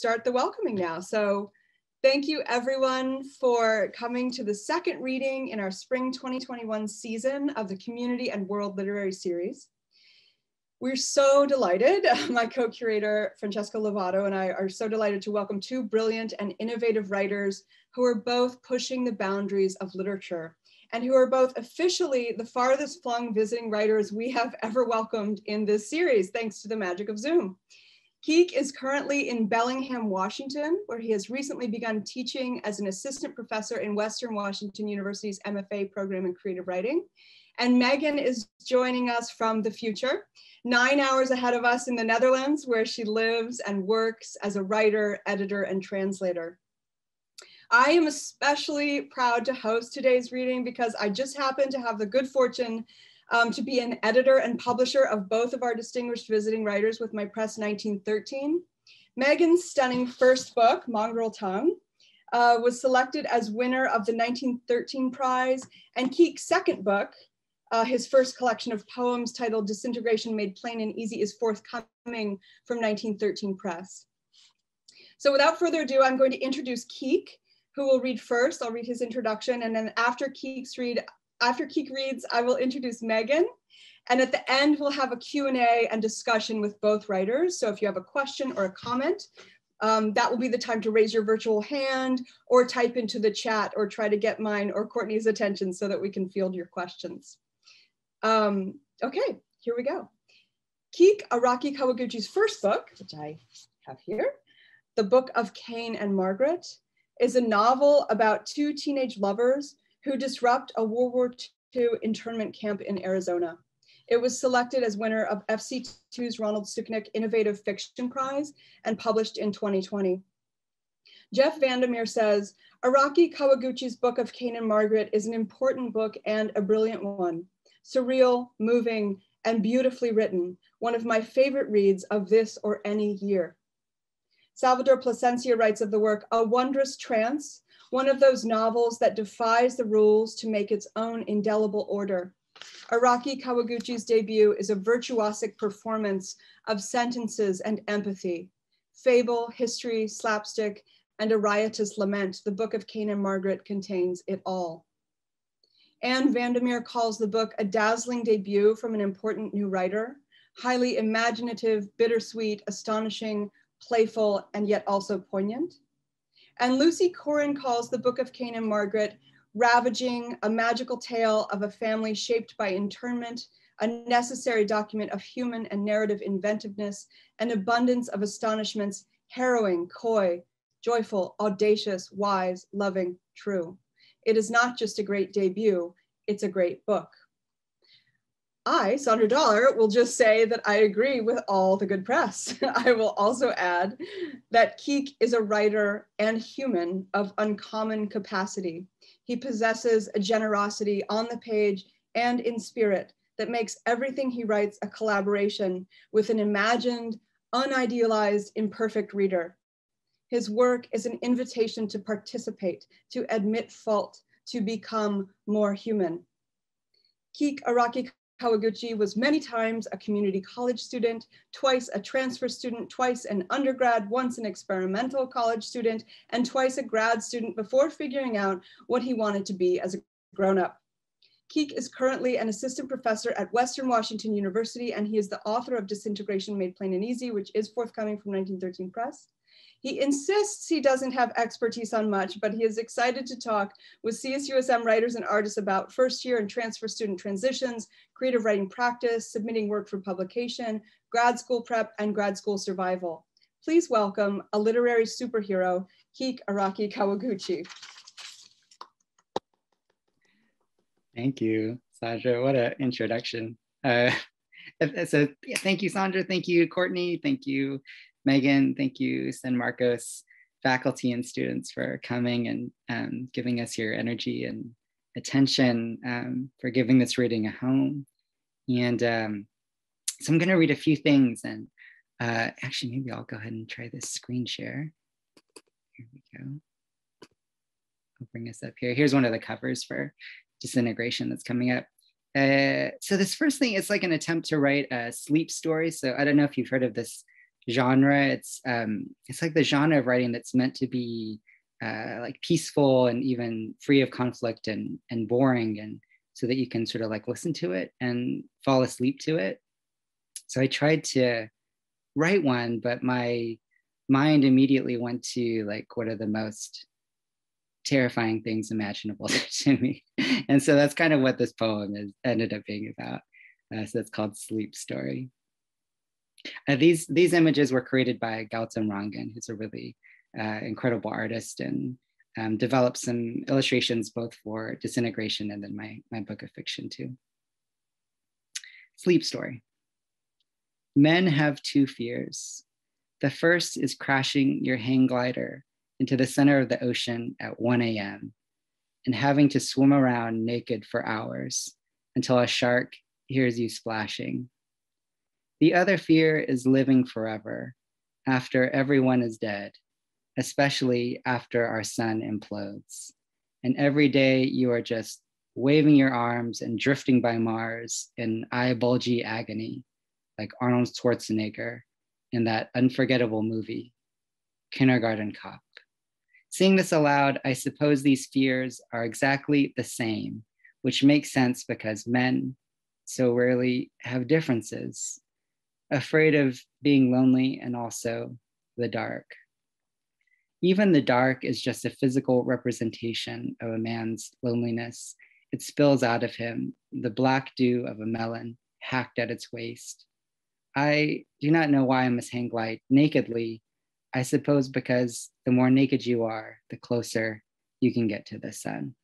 start the welcoming now. So thank you everyone for coming to the second reading in our spring 2021 season of the Community and World Literary Series. We're so delighted, my co-curator Francesca Lovato and I are so delighted to welcome two brilliant and innovative writers who are both pushing the boundaries of literature and who are both officially the farthest flung visiting writers we have ever welcomed in this series, thanks to the magic of Zoom. Kiik is currently in Bellingham, Washington, where he has recently begun teaching as an assistant professor in Western Washington University's MFA program in creative writing. And Megin is joining us from the future, nine hours ahead of us in the Netherlands, where she lives and works as a writer, editor, and translator. I am especially proud to host today's reading because I just happen to have the good fortune um, to be an editor and publisher of both of our distinguished visiting writers with my press 1913. Megin's stunning first book, Mongrel Tongue, uh, was selected as winner of the 1913 prize, and Kiik's second book, uh, his first collection of poems titled Disintegration Made Plain and Easy is forthcoming from 1913 Press. So without further ado, I'm going to introduce Kiik, who will read first. I'll read his introduction, and then after Kiik's read, after Kiik reads, I will introduce Megin. And at the end, we'll have a Q&A and discussion with both writers. So if you have a question or a comment, um, that will be the time to raise your virtual hand or type into the chat or try to get mine or Courtney's attention so that we can field your questions. Um, okay, here we go. Kiik Araki Kawaguchi's first book, which I have here, The Book of Cain and Margaret, is a novel about two teenage lovers who disrupt a World War II internment camp in Arizona. It was selected as winner of FC2's Ronald Sukenick Innovative Fiction Prize and published in 2020. Jeff Vandermeer says, Araki Kawaguchi's Book of Cain and Margaret is an important book and a brilliant one. Surreal, moving, and beautifully written, one of my favorite reads of this or any year. Salvador Plasencia writes of the work, a wondrous trance one of those novels that defies the rules to make its own indelible order. Araki Kawaguchi's debut is a virtuosic performance of sentences and empathy. Fable, history, slapstick, and a riotous lament, the Book of Cain and Margaret contains it all. Anne Vandermeer calls the book a dazzling debut from an important new writer, highly imaginative, bittersweet, astonishing, playful, and yet also poignant. And Lucy Corin calls the Book of Cain and Margaret ravaging, a magical tale of a family shaped by internment, a necessary document of human and narrative inventiveness, an abundance of astonishments, harrowing, coy, joyful, audacious, wise, loving, true. It is not just a great debut, it's a great book. I, Sandra Dollar, will just say that I agree with all the good press. I will also add that Kiik is a writer and human of uncommon capacity. He possesses a generosity on the page and in spirit that makes everything he writes a collaboration with an imagined, unidealized, imperfect reader. His work is an invitation to participate, to admit fault, to become more human. Kiik Araki Kawaguchi was many times a community college student, twice a transfer student, twice an undergrad, once an experimental college student, and twice a grad student before figuring out what he wanted to be as a grown up. Kiik is currently an assistant professor at Western Washington University, and he is the author of Disintegration Made Plain and Easy, which is forthcoming from 1913 Press. He insists he doesn't have expertise on much, but he is excited to talk with CSUSM writers and artists about first year and transfer student transitions, creative writing practice, submitting work for publication, grad school prep, and grad school survival. Please welcome a literary superhero, Kiik Araki Kawaguchi. Thank you, Sandra. What an introduction. Uh, so thank you, Sandra. Thank you, Courtney. Thank you, Megin, thank you, San Marcos faculty and students for coming and um, giving us your energy and attention um, for giving this reading a home. And um, so I'm going to read a few things and uh, actually, maybe I'll go ahead and try this screen share. Here we go. I'll bring us up here. Here's one of the covers for disintegration that's coming up. Uh, so this first thing is like an attempt to write a sleep story. So I don't know if you've heard of this genre. It's um, it's like the genre of writing that's meant to be uh, like peaceful and even free of conflict and and boring, and so that you can sort of like listen to it and fall asleep to it. So I tried to write one, but my mind immediately went to like what are the most terrifying things imaginable to me. And so that's kind of what this poem is ended up being about. Uh, so it's called Sleep Story. Uh, these, these images were created by Gautam Rangan, who's a really uh, incredible artist and um, developed some illustrations both for Disintegration and then my, my book of fiction too. Sleep Story. Men have two fears. The first is crashing your hang glider into the center of the ocean at 1 a.m. and having to swim around naked for hours until a shark hears you splashing. The other fear is living forever after everyone is dead, especially after our sun implodes. And every day you are just waving your arms and drifting by Mars in eye bulgy agony, like Arnold Schwarzenegger in that unforgettable movie, Kindergarten Cop. Seeing this aloud, I suppose these fears are exactly the same, which makes sense because men so rarely have differences, afraid of being lonely and also the dark. Even the dark is just a physical representation of a man's loneliness. It spills out of him, the black dew of a melon hacked at its waist. I do not know why I must hang light nakedly I suppose because the more naked you are, the closer you can get to the sun.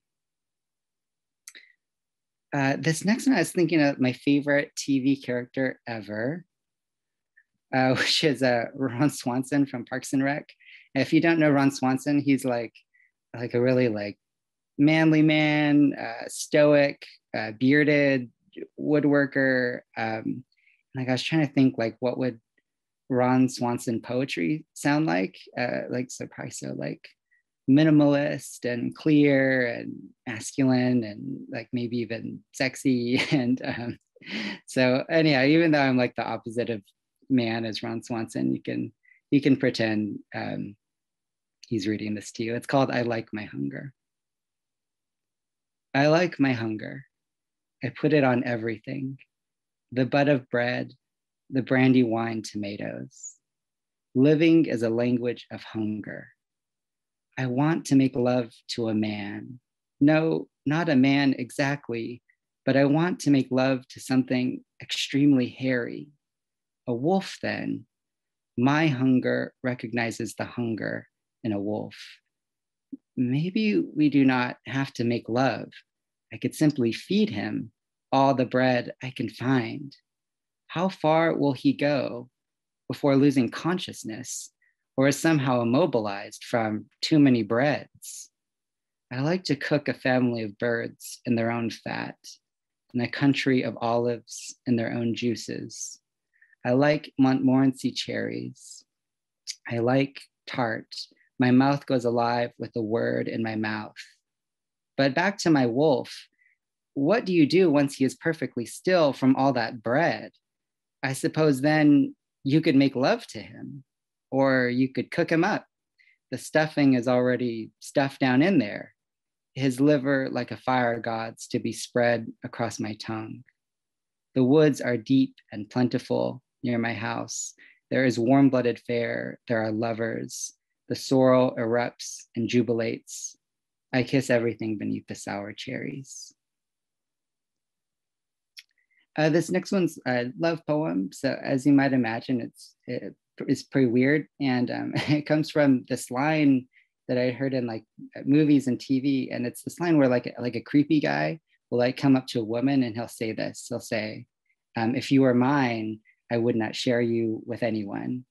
Uh, this next one, I was thinking of my favorite TV character ever, uh, which is uh, Ron Swanson from Parks and Rec. And if you don't know Ron Swanson, he's like like a really like manly man, uh, stoic, uh, bearded woodworker. Um, like I was trying to think like what would Ron Swanson poetry sound like? Uh, like so probably so like minimalist and clear and masculine and like maybe even sexy and um, so anyhow even though i'm like the opposite of man as ron swanson you can you can pretend um, he's reading this to you it's called i like my hunger i like my hunger i put it on everything the bud of bread the Brandywine tomatoes. Living is a language of hunger. I want to make love to a man. No, not a man exactly, but I want to make love to something extremely hairy. A wolf, then. My hunger recognizes the hunger in a wolf. Maybe we do not have to make love. I could simply feed him all the bread I can find how far will he go before losing consciousness or is somehow immobilized from too many breads? I like to cook a family of birds in their own fat, in a country of olives in their own juices. I like Montmorency cherries. I like tart. My mouth goes alive with a word in my mouth. But back to my wolf. What do you do once he is perfectly still from all that bread? I suppose then you could make love to him or you could cook him up. The stuffing is already stuffed down in there. His liver, like a fire god's, to be spread across my tongue. The woods are deep and plentiful near my house. There is warm blooded fare. There are lovers. The sorrel erupts and jubilates. I kiss everything beneath the sour cherries. Uh, this next one's a love poem. So as you might imagine, it's it, it's pretty weird, and um, it comes from this line that I heard in like movies and TV, and it's this line where like like a creepy guy will like come up to a woman and he'll say this. He'll say, um, "If you were mine, I would not share you with anyone."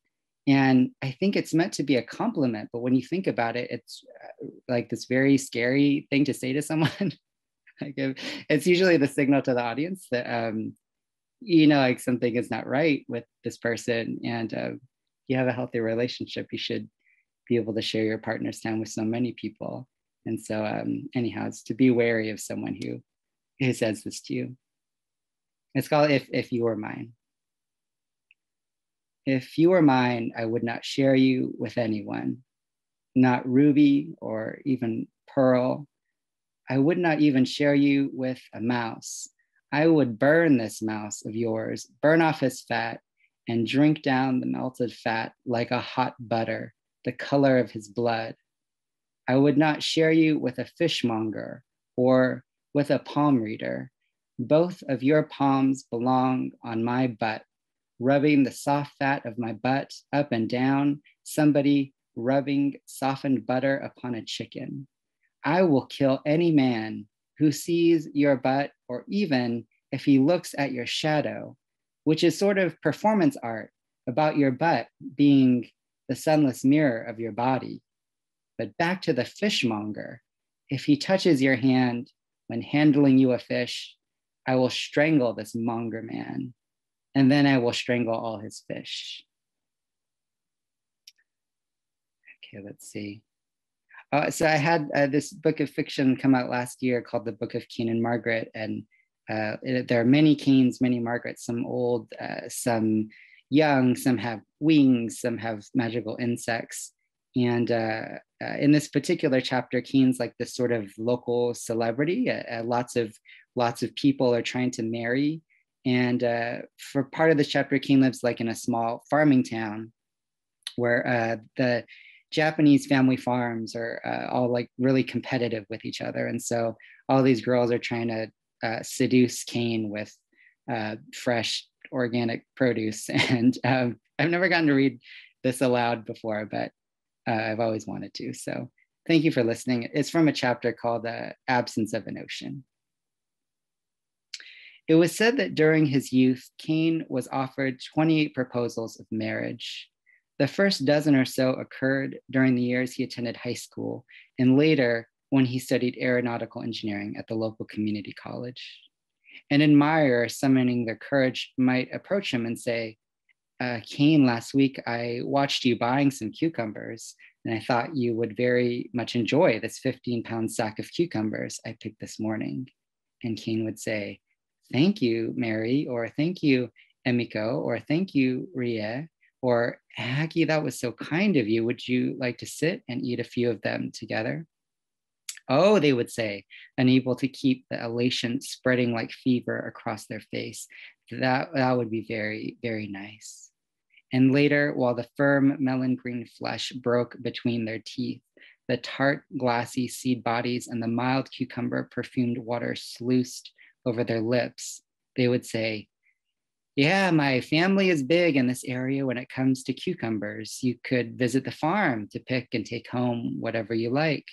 And I think it's meant to be a compliment, but when you think about it, it's uh, like this very scary thing to say to someone. like it's usually the signal to the audience that um, you know like something is not right with this person and uh, you have a healthy relationship you should be able to share your partner's time with so many people and so um, anyhow it's to be wary of someone who who says this to you it's called if if you were mine If you were mine, I would not share you with anyone, not ruby or even pearl. I would not even share you with a mouse. I would burn this mouse of yours, burn off his fat, and drink down the melted fat like a hot butter, the color of his blood. I would not share you with a fishmonger or with a palm reader. Both of your palms belong on my butt, rubbing the soft fat of my butt up and down, somebody rubbing softened butter upon a chicken. I will kill any man who sees your butt, or even if he looks at your shadow, which is sort of performance art about your butt being the sunless mirror of your body. But back to the fishmonger. If he touches your hand when handling you a fish, I will strangle this monger man, and then I will strangle all his fish. Okay, let's see. Uh, so I had uh, this book of fiction come out last year called The Book of Cain and Margaret, and uh, it, there are many Cains, many Margarets, some old, uh, some young, some have wings, some have magical insects. And uh, uh, in this particular chapter, Cain's like this sort of local celebrity. lots of lots of people are trying to marry. And for part of the chapter, Cain lives like in a small farming town where the Japanese family farms are uh, all like really competitive with each other. And so all these girls are trying to uh, seduce Cain with uh, fresh organic produce. And um, I've never gotten to read this aloud before, but uh, I've always wanted to. So thank you for listening. It's from a chapter called The Absence of an Ocean. It was said that during his youth, Cain was offered 28 proposals of marriage. The first dozen or so occurred during the years he attended high school, and later when he studied aeronautical engineering at the local community college. An admirer summoning their courage might approach him and say, uh, Cain, last week I watched you buying some cucumbers, and I thought you would very much enjoy this 15 pound sack of cucumbers I picked this morning. And Cain would say, Thank you, Mary, or thank you, Emiko, or thank you, Rie, or Haki, that was so kind of you. Would you like to sit and eat a few of them together? Oh, they would say, unable to keep the elation spreading like fever across their face. That, that would be very, very nice. And later, while the firm melon green flesh broke between their teeth, the tart, glassy seed bodies and the mild cucumber perfumed water sluiced over their lips, they would say, yeah, my family is big in this area when it comes to cucumbers. You could visit the farm to pick and take home whatever you like.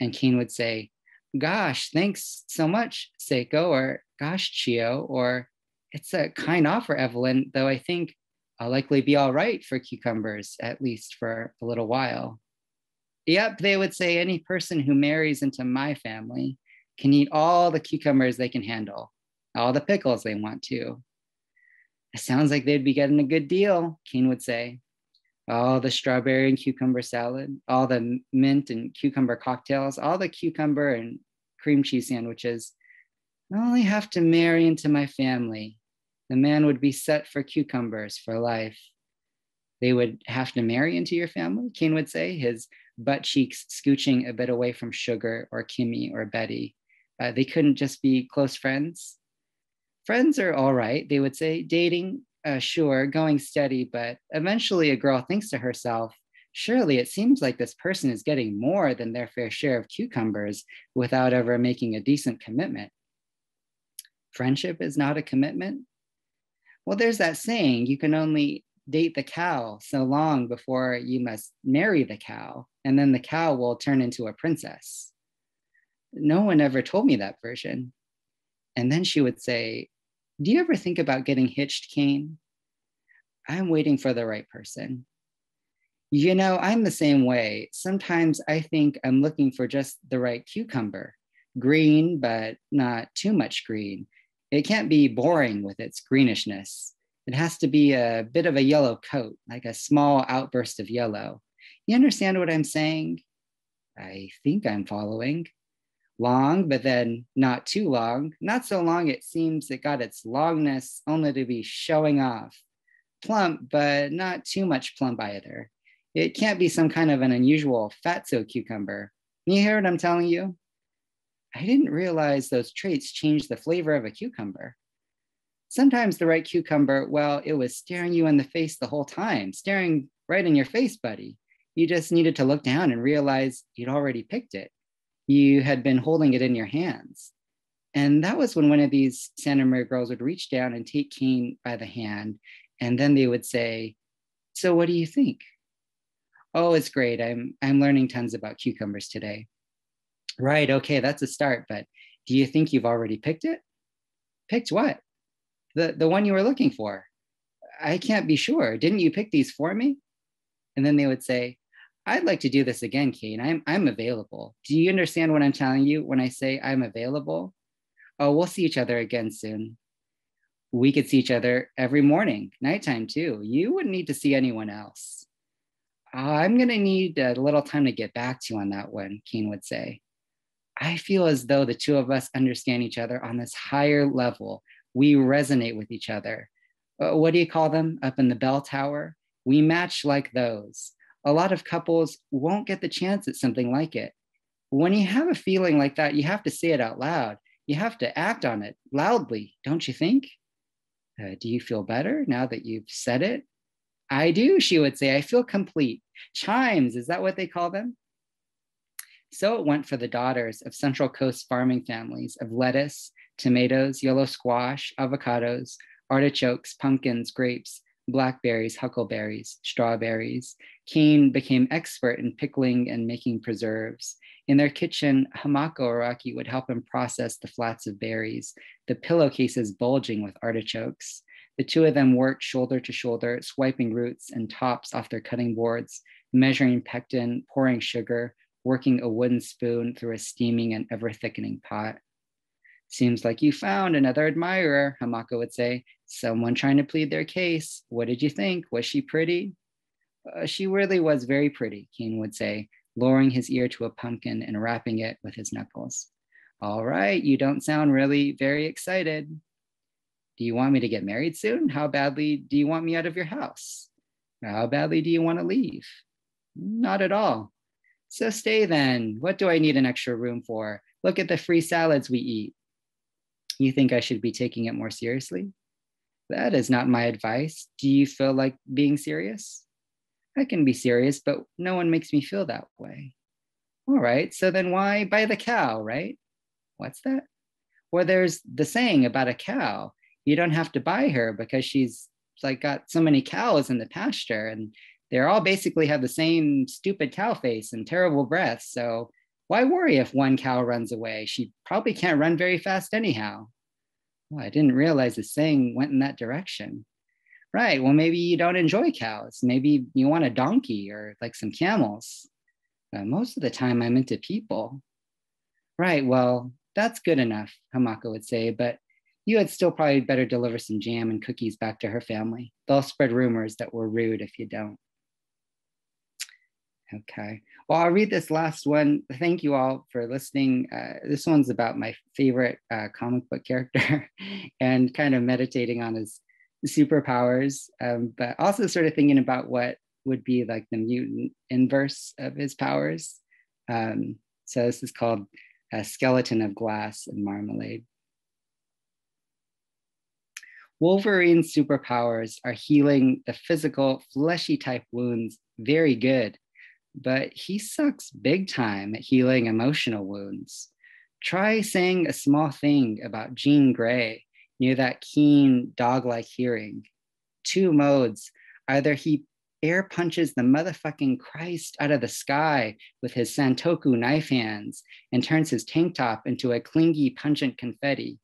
And Cain would say, Gosh, thanks so much, Seiko, or Gosh, Chio, or it's a kind offer, Evelyn, though I think I'll likely be all right for cucumbers, at least for a little while. Yep, they would say any person who marries into my family can eat all the cucumbers they can handle, all the pickles they want to, it sounds like they'd be getting a good deal, Cain would say. All the strawberry and cucumber salad, all the mint and cucumber cocktails, all the cucumber and cream cheese sandwiches. I only have to marry into my family. The man would be set for cucumbers for life. They would have to marry into your family, Cain would say, his butt cheeks scooching a bit away from Sugar or Kimmy or Betty. Uh, they couldn't just be close friends friends are all right, they would say. Dating, uh, sure, going steady, but eventually a girl thinks to herself, surely it seems like this person is getting more than their fair share of cucumbers without ever making a decent commitment. Friendship is not a commitment? Well, there's that saying you can only date the cow so long before you must marry the cow, and then the cow will turn into a princess. No one ever told me that version. And then she would say, Do you ever think about getting hitched, Cain? I'm waiting for the right person. You know, I'm the same way. Sometimes I think I'm looking for just the right cucumber, green, but not too much green. It can't be boring with its greenishness. It has to be a bit of a yellow coat, like a small outburst of yellow. You understand what I'm saying? I think I'm following long, but then not too long. Not so long it seems it got its longness only to be showing off. plump, but not too much plump either. It can't be some kind of an unusual fatso cucumber. You hear what I'm telling you? I didn't realize those traits changed the flavor of a cucumber. Sometimes the right cucumber, well, it was staring you in the face the whole time, staring right in your face, buddy. You just needed to look down and realize you'd already picked it. You had been holding it in your hands. And that was when one of these Santa Maria girls would reach down and take Cain by the hand. And then they would say, So what do you think? Oh, it's great. I'm I'm learning tons about cucumbers today. Right, okay, that's a start, but do you think you've already picked it? Picked what? The the one you were looking for. I can't be sure. Didn't you pick these for me? And then they would say, I'd like to do this again, Cain. I'm I'm available. Do you understand what I'm telling you when I say I'm available? Oh, we'll see each other again soon. We could see each other every morning, nighttime too. You wouldn't need to see anyone else. I'm gonna need a little time to get back to you on that one, Cain would say. I feel as though the two of us understand each other on this higher level. We resonate with each other. Uh, what do you call them up in the bell tower? We match like those a lot of couples won't get the chance at something like it. When you have a feeling like that, you have to say it out loud. You have to act on it loudly, don't you think? Uh, do you feel better now that you've said it? I do, she would say. I feel complete. Chimes, is that what they call them? So it went for the daughters of Central Coast farming families of lettuce, tomatoes, yellow squash, avocados, artichokes, pumpkins, grapes, blackberries, huckleberries, strawberries. Cain became expert in pickling and making preserves. In their kitchen, Hamako Araki would help him process the flats of berries, the pillowcases bulging with artichokes. The two of them worked shoulder to shoulder, swiping roots and tops off their cutting boards, measuring pectin, pouring sugar, working a wooden spoon through a steaming and ever thickening pot. Seems like you found another admirer, Hamako would say. Someone trying to plead their case. What did you think? Was she pretty? Uh, she really was very pretty, Cain would say, lowering his ear to a pumpkin and wrapping it with his knuckles. All right, you don't sound really very excited. Do you want me to get married soon? How badly do you want me out of your house? How badly do you want to leave? Not at all. So stay then. What do I need an extra room for? Look at the free salads we eat. You think I should be taking it more seriously? That is not my advice. Do you feel like being serious? I can be serious, but no one makes me feel that way. All right, so then why buy the cow, right? What's that? Well, there's the saying about a cow. You don't have to buy her because she's like got so many cows in the pasture and they're all basically have the same stupid cow face and terrible breath. So why worry if one cow runs away? She probably can't run very fast anyhow. Well, I didn't realize the saying went in that direction. Right. Well, maybe you don't enjoy cows. Maybe you want a donkey or like some camels. Uh, most of the time, I'm into people. Right. Well, that's good enough, Hamako would say, but you had still probably better deliver some jam and cookies back to her family. They'll spread rumors that we're rude if you don't. Okay. Well, I'll read this last one. Thank you all for listening. Uh, this one's about my favorite uh, comic book character and kind of meditating on his superpowers, um, but also sort of thinking about what would be like the mutant inverse of his powers. Um, so this is called a skeleton of glass and marmalade. Wolverine's superpowers are healing the physical, fleshy type wounds very good but he sucks big time at healing emotional wounds. Try saying a small thing about Jean Grey near that keen dog like hearing. Two modes either he air punches the motherfucking Christ out of the sky with his Santoku knife hands and turns his tank top into a clingy, pungent confetti,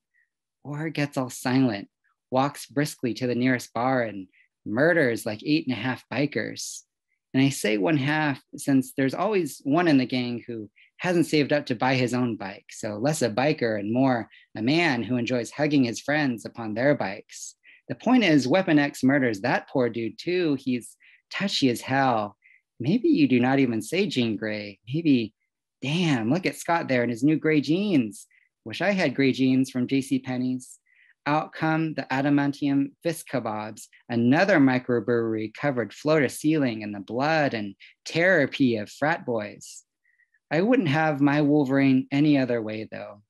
or gets all silent, walks briskly to the nearest bar and murders like eight and a half bikers. And I say one half since there's always one in the gang who hasn't saved up to buy his own bike. So less a biker and more a man who enjoys hugging his friends upon their bikes. The point is, Weapon X murders that poor dude too. He's touchy as hell. Maybe you do not even say Jean Grey. Maybe, damn, look at Scott there in his new gray jeans. Wish I had gray jeans from J.C. Penney's. Out come the adamantium fist kebabs, another microbrewery covered floor to ceiling in the blood and therapy of frat boys. I wouldn't have my Wolverine any other way, though.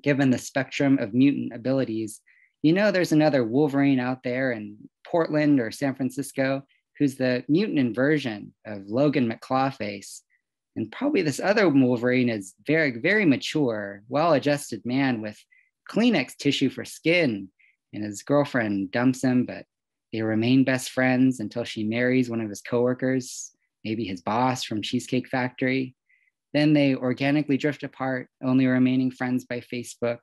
Given the spectrum of mutant abilities, you know there's another Wolverine out there in Portland or San Francisco who's the mutant inversion of Logan McClawface. And probably this other Wolverine is very, very mature, well adjusted man with Kleenex tissue for skin. And his girlfriend dumps him, but they remain best friends until she marries one of his coworkers, maybe his boss from Cheesecake Factory. Then they organically drift apart, only remaining friends by Facebook,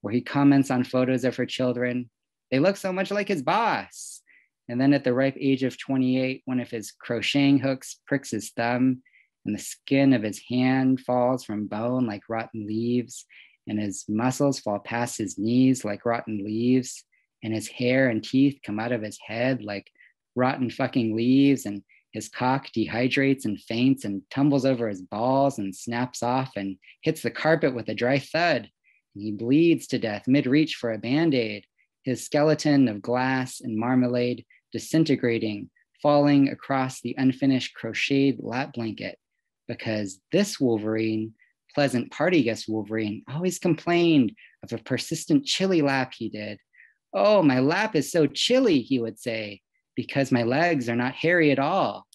where he comments on photos of her children. They look so much like his boss. And then at the ripe age of 28, one of his crocheting hooks pricks his thumb, and the skin of his hand falls from bone like rotten leaves, and his muscles fall past his knees like rotten leaves, and his hair and teeth come out of his head like rotten fucking leaves, and his cock dehydrates and faints and tumbles over his balls and snaps off and hits the carpet with a dry thud. And he bleeds to death mid reach for a band aid, his skeleton of glass and marmalade disintegrating, falling across the unfinished crocheted lap blanket. Because this Wolverine, pleasant party guest Wolverine, always complained of a persistent chilly lap he did. Oh, my lap is so chilly, he would say because my legs are not hairy at all.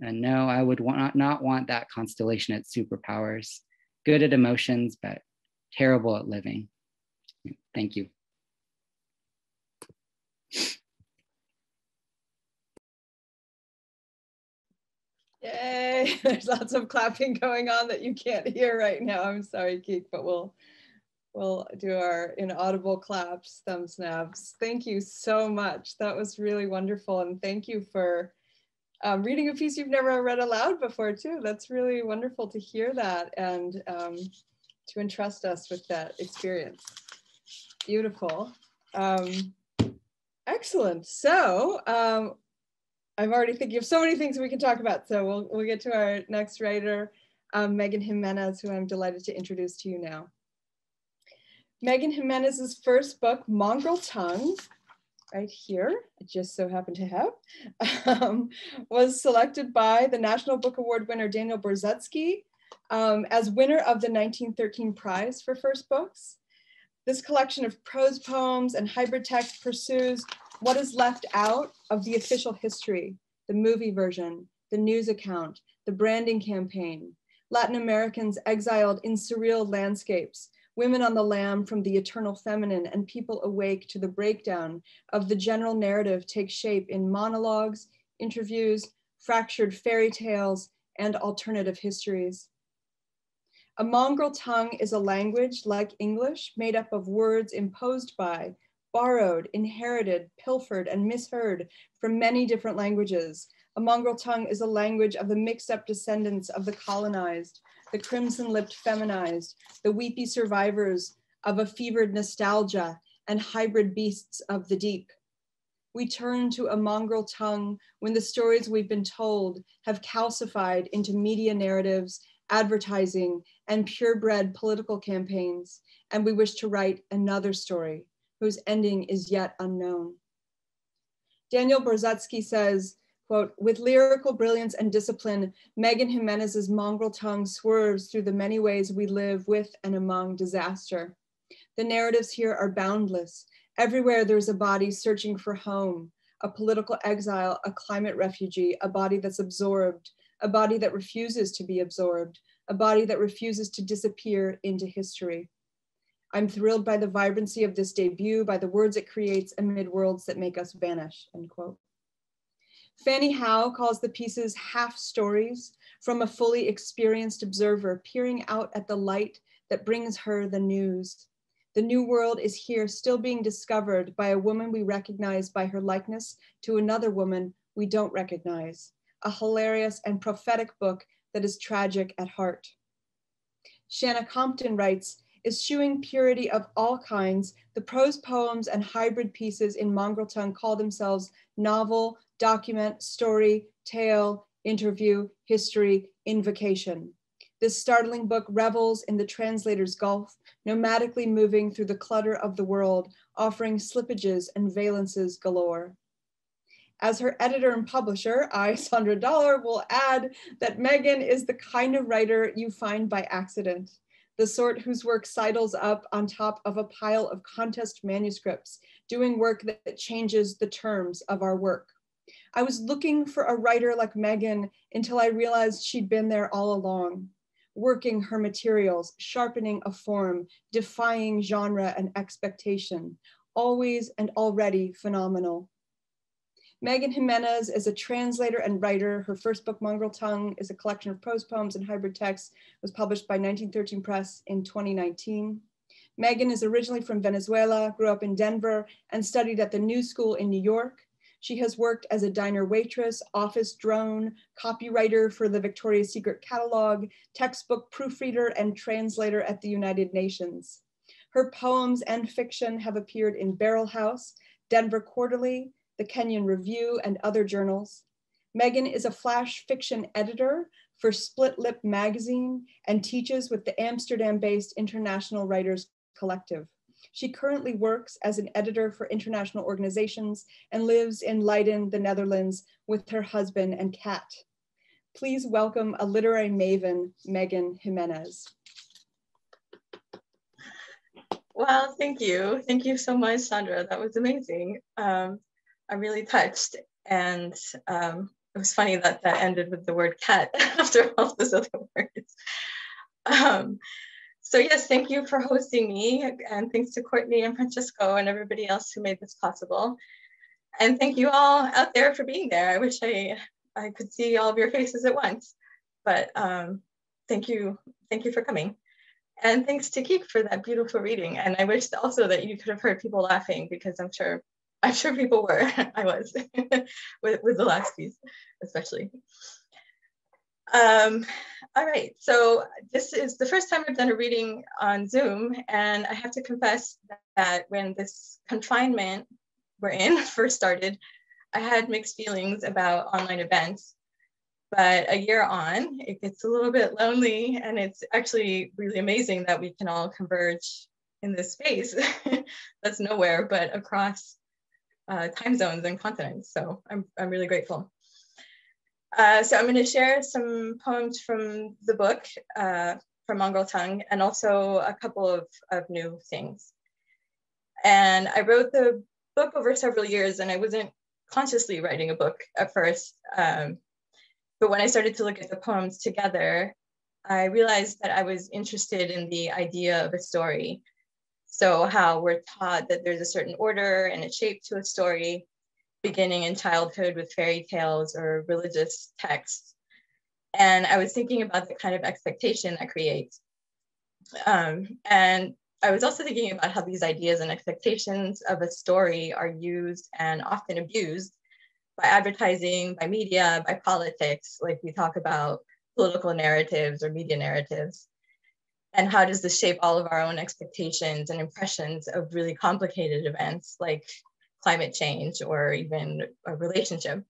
And no, I would want, not want that constellation at superpowers. Good at emotions, but terrible at living. Thank you. Yay, there's lots of clapping going on that you can't hear right now. I'm sorry, Keith, but we'll we'll do our inaudible claps, thumb snaps. Thank you so much. That was really wonderful. And thank you for um, reading a piece you've never read aloud before too. That's really wonderful to hear that and um, to entrust us with that experience. Beautiful. Um, excellent. So um, I'm already thinking of so many things we can talk about. So we'll, we'll get to our next writer, um, Megin Jimenez, who I'm delighted to introduce to you now. Megin Jimenez's first book, Mongrel Tongue, right here, I just so happen to have, um, was selected by the National Book Award winner Daniel Borzutzky um, as winner of the 1913 prize for first books. This collection of prose poems and hybrid text pursues what is left out of the official history, the movie version, the news account, the branding campaign, Latin Americans exiled in surreal landscapes, women on the lam from the eternal feminine, and people awake to the breakdown of the general narrative take shape in monologues, interviews, fractured fairy tales, and alternative histories. A mongrel tongue is a language like English made up of words imposed by, borrowed, inherited, pilfered, and misheard from many different languages. A mongrel tongue is a language of the mixed up descendants of the colonized, the crimson lipped feminized, the weepy survivors of a fevered nostalgia and hybrid beasts of the deep. We turn to a mongrel tongue when the stories we've been told have calcified into media narratives, advertising, and purebred political campaigns, and we wish to write another story whose ending is yet unknown. Daniel Borzutzky says, Quote, with lyrical brilliance and discipline, Megin Jimenez's mongrel tongue swerves through the many ways we live with and among disaster. The narratives here are boundless. Everywhere there's a body searching for home, a political exile, a climate refugee, a body that's absorbed, a body that refuses to be absorbed, a body that refuses to disappear into history. I'm thrilled by the vibrancy of this debut, by the words it creates amid worlds that make us vanish, end quote. Fanny Howe calls the pieces half stories from a fully experienced observer peering out at the light that brings her the news. The new world is here still being discovered by a woman we recognize by her likeness to another woman we don't recognize. A hilarious and prophetic book that is tragic at heart. Shanna Compton writes, eschewing purity of all kinds, the prose poems and hybrid pieces in Mongrel Tongue call themselves novel, document, story, tale, interview, history, invocation. This startling book revels in the translator's gulf, nomadically moving through the clutter of the world, offering slippages and valences galore. As her editor and publisher, I, Sandra Dollar, will add that Megin is the kind of writer you find by accident, the sort whose work sidles up on top of a pile of contest manuscripts, doing work that changes the terms of our work. I was looking for a writer like Megin until I realized she'd been there all along working her materials, sharpening a form, defying genre and expectation, always and already phenomenal. Megin Jimenez is a translator and writer. Her first book, Mongrel Tongue, is a collection of prose poems and hybrid texts. Was published by 1913 Press in 2019. Megin is originally from Venezuela, grew up in Denver, and studied at the New School in New York. She has worked as a diner waitress, office drone, copywriter for the Victoria's Secret catalog, textbook proofreader, and translator at the United Nations. Her poems and fiction have appeared in Barrel House, Denver Quarterly, the Kenyon Review, and other journals. Megin is a flash fiction editor for Split Lip magazine and teaches with the Amsterdam-based International Writers Collective. She currently works as an editor for international organizations and lives in Leiden, the Netherlands, with her husband and cat. Please welcome a literary maven, Megin Jimenez. Well, thank you. Thank you so much, Sandra. That was amazing. Um, I'm really touched. And um, it was funny that that ended with the word cat after all those other words. Um, so yes, thank you for hosting me and thanks to Courtney and Francisco and everybody else who made this possible. And thank you all out there for being there. I wish I, I could see all of your faces at once, but um, thank you, thank you for coming. And thanks to Kiik for that beautiful reading. And I wish also that you could have heard people laughing because I'm sure, I'm sure people were, I was, with, with the last piece, especially. Um, all right, so this is the first time I've done a reading on Zoom, and I have to confess that when this confinement we're in first started, I had mixed feelings about online events. But a year on, it gets a little bit lonely, and it's actually really amazing that we can all converge in this space that's nowhere but across uh, time zones and continents. So I'm, I'm really grateful. Uh, so I'm going to share some poems from the book, uh, from Mongrel Tongue, and also a couple of, of new things. And I wrote the book over several years, and I wasn't consciously writing a book at first. Um, but when I started to look at the poems together, I realized that I was interested in the idea of a story. So, how we're taught that there's a certain order and a shape to a story, beginning in childhood with fairy tales or religious texts. And I was thinking about the kind of expectation that creates. Um, and I was also thinking about how these ideas and expectations of a story are used and often abused by advertising, by media, by politics, like we talk about political narratives or media narratives. And how does this shape all of our own expectations and impressions of really complicated events like climate change or even a relationship.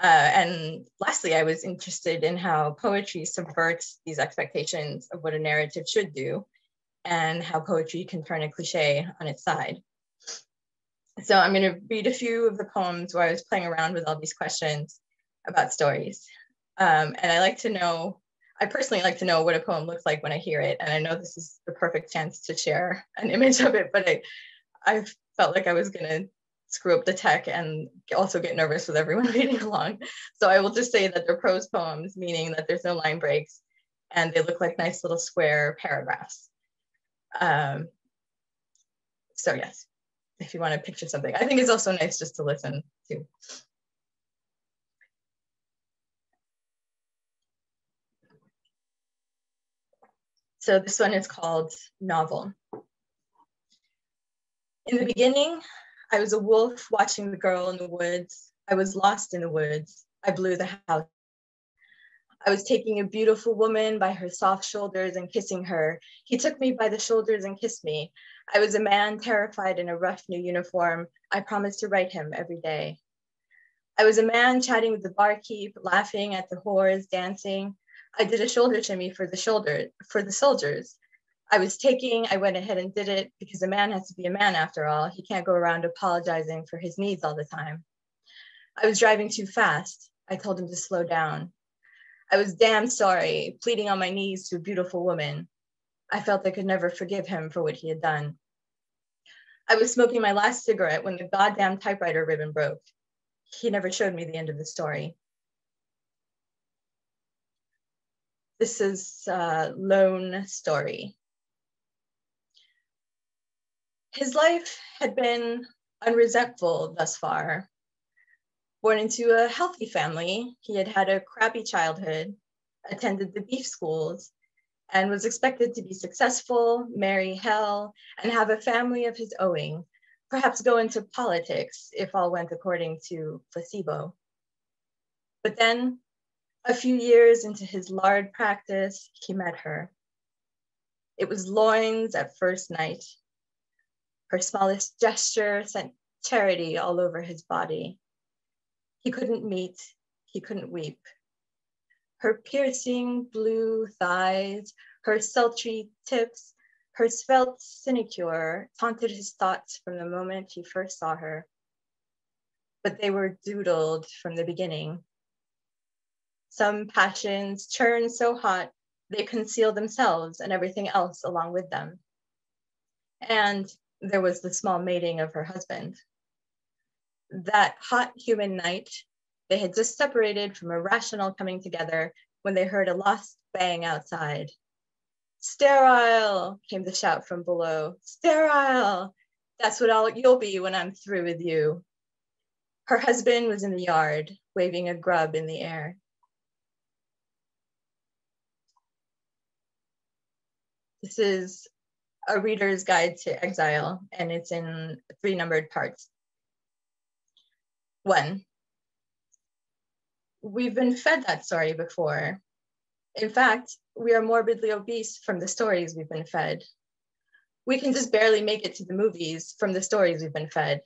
Uh, and lastly, I was interested in how poetry subverts these expectations of what a narrative should do and how poetry can turn a cliche on its side. So I'm going to read a few of the poems where I was playing around with all these questions about stories. Um, and I like to know, I personally like to know what a poem looks like when I hear it. And I know this is the perfect chance to share an image of it, but I, I've felt like I was gonna screw up the tech and also get nervous with everyone reading along. So I will just say that they're prose poems, meaning that there's no line breaks and they look like nice little square paragraphs. Um, so yes, if you want to picture something, I think it's also nice just to listen to. So this one is called Novel. In the beginning, I was a wolf watching the girl in the woods. I was lost in the woods. I blew the house. I was taking a beautiful woman by her soft shoulders and kissing her. He took me by the shoulders and kissed me. I was a man terrified in a rough new uniform. I promised to write him every day. I was a man chatting with the barkeep, laughing at the whores dancing. I did a shoulder shimmy for the shoulder for the soldiers. I was taking, I went ahead and did it because a man has to be a man after all. He can't go around apologizing for his needs all the time. I was driving too fast. I told him to slow down. I was damn sorry, pleading on my knees to a beautiful woman. I felt I could never forgive him for what he had done. I was smoking my last cigarette when the goddamn typewriter ribbon broke. He never showed me the end of the story. This is a lone story. His life had been unresentful thus far. Born into a healthy family, he had had a crappy childhood, attended the beef schools, and was expected to be successful, marry hell, and have a family of his own, perhaps go into politics if all went according to placebo. But then, a few years into his lard practice, he met her. It was loins at first night. Her smallest gesture sent charity all over his body. He couldn't meet, he couldn't weep. Her piercing blue thighs, her sultry tips, her svelte sinecure taunted his thoughts from the moment he first saw her. But they were doodled from the beginning. Some passions churn so hot they conceal themselves and everything else along with them. And there was the small mating of her husband. That hot human night, they had just separated from a rational coming together when they heard a lost bang outside. Sterile, came the shout from below. Sterile, that's what I'll, you'll be when I'm through with you. Her husband was in the yard, waving a grub in the air. This is a reader's guide to exile, and it's in three numbered parts. One, we've been fed that story before. In fact, we are morbidly obese from the stories we've been fed. We can just barely make it to the movies from the stories we've been fed.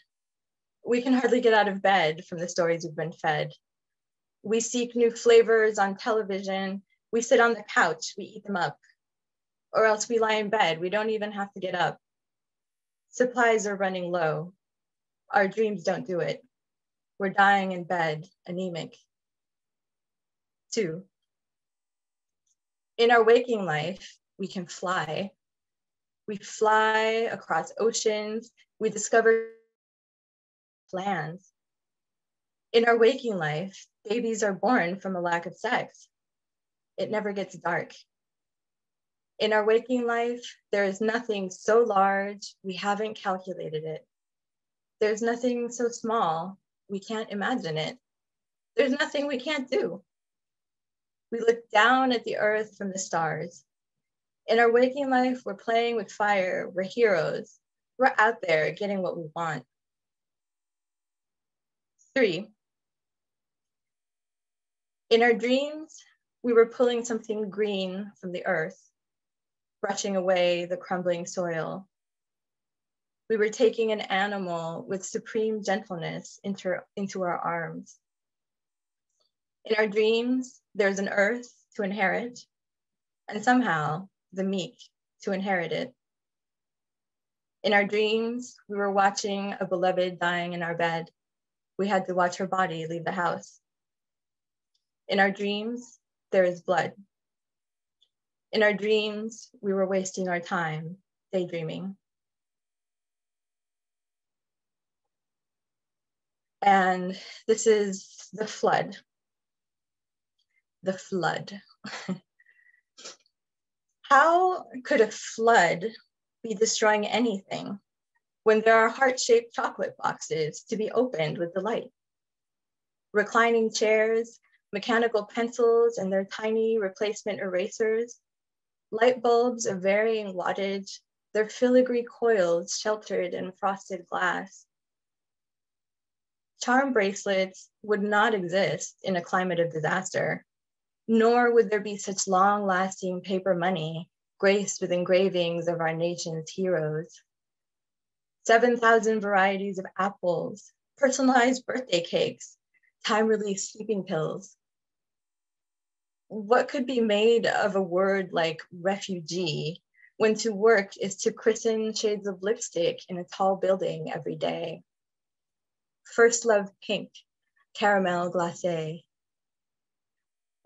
We can hardly get out of bed from the stories we've been fed. We seek new flavors on television. We sit on the couch, we eat them up or else we lie in bed. We don't even have to get up. Supplies are running low. Our dreams don't do it. We're dying in bed, anemic. Two, in our waking life, we can fly. We fly across oceans. We discover plans. In our waking life, babies are born from a lack of sex. It never gets dark. In our waking life, there is nothing so large we haven't calculated it. There's nothing so small we can't imagine it. There's nothing we can't do. We look down at the earth from the stars. In our waking life, we're playing with fire, we're heroes. We're out there getting what we want. Three, in our dreams, we were pulling something green from the earth brushing away the crumbling soil. We were taking an animal with supreme gentleness into, into our arms. In our dreams, there's an earth to inherit, and somehow the meek to inherit it. In our dreams, we were watching a beloved dying in our bed. We had to watch her body leave the house. In our dreams, there is blood. In our dreams, we were wasting our time daydreaming. And this is the flood. The flood. How could a flood be destroying anything when there are heart shaped chocolate boxes to be opened with delight? Reclining chairs, mechanical pencils, and their tiny replacement erasers light bulbs of varying wattage, their filigree coils sheltered in frosted glass. Charm bracelets would not exist in a climate of disaster, nor would there be such long lasting paper money graced with engravings of our nation's heroes. 7,000 varieties of apples, personalized birthday cakes, time release sleeping pills. What could be made of a word like refugee when to work is to christen shades of lipstick in a tall building every day? First love pink, caramel glacé.